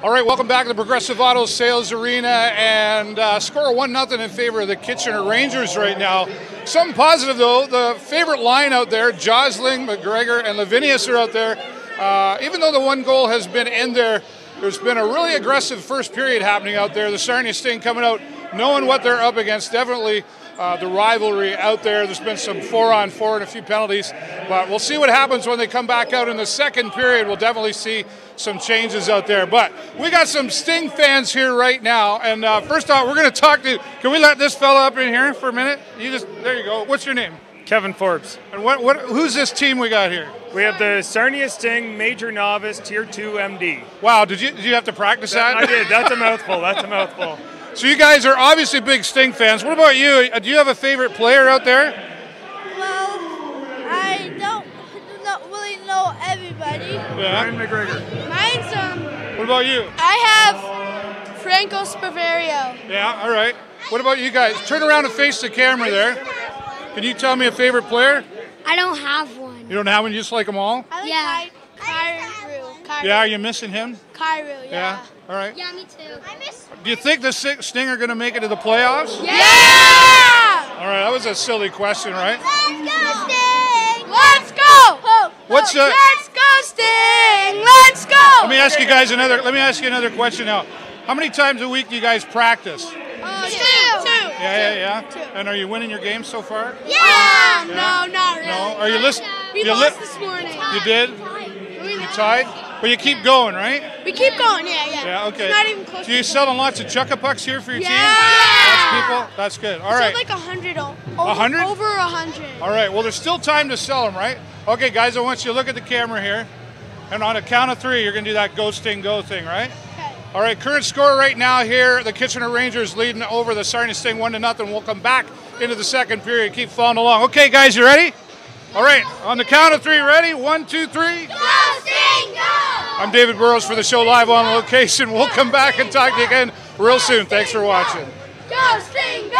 All right, welcome back to the Progressive Auto Sales Arena and uh, score one nothing in favor of the Kitchener Rangers right now. Something positive though, the favorite line out there, Josling, McGregor, and Leufvenius are out there. Uh, even though the one goal has been in there, there's been a really aggressive first period happening out there. The Sarnia Sting coming out knowing what they're up against. Definitely uh, the rivalry out there. There's been some four on four and a few penalties, but we'll see what happens when they come back out in the second period. We'll definitely see some changes out there. But we got some Sting fans here right now, and uh, first off, we're going to talk to. Can we let this fella up in here for a minute? You just there you go. What's your name? Kevin Forbes. And what what who's this team we got here? We have the Sarnia Sting Major Novice Tier 2 MD. Wow, did you did you have to practice that? I did. That's a mouthful. That's a mouthful. So you guys are obviously big Sting fans. What about you? Uh, Do you have a favorite player out there? Well, I don't do not really know everybody. Yeah. McGregor. Mine's um. What about you? I have Franco Sproviero. Yeah. All right. What about you guys? Turn around and face the camera there. Can you tell me a favorite player? I don't have one. You don't have one. You just like them all. I like Yeah. Ky- Kyrou. Kyrou. Yeah. Are you missing him? Kyrou. Yeah. Yeah. All right. Yeah, me too. I miss. Do you think the Si- Sting are going to make it to the playoffs? Yeah. All right. That was a silly question, right? Let's go, Sting. Let's go. What's the- Let's go, Sting. Let's go. Let me ask you guys another. Let me ask you another question now. How many times a week do you guys practice? Uh, two. Two. Yeah, yeah, yeah. Two. And are you winning your games so far? Yeah. No, not really. No. Are you listening? We you lost li- this morning. You did. We You tied. But you keep going, right? We keep going. Yeah, yeah. Yeah. Okay. It's not even close. So you selling lots of chucka pucks here for your team? Yeah. Lots of people. That's good. All right. like a hundred. o- A over- hundred? Over a hundred. All right. Well, there's still time to sell them, right? Okay, guys. I want you to look at the camera here, and on a count of three, you're gonna do that go sting go thing, right? Okay. All right, current score right now here, the Kitchener Rangers leading over the Sarnia Sting one to nothing. We'll come back into the second period, keep following along. Okay, guys, you ready? All right, on the count of three, ready? One, two, three. I'm David Burrows for the show live on location. We'll come back and talk to you again real soon. Thanks for watching. Go Sting,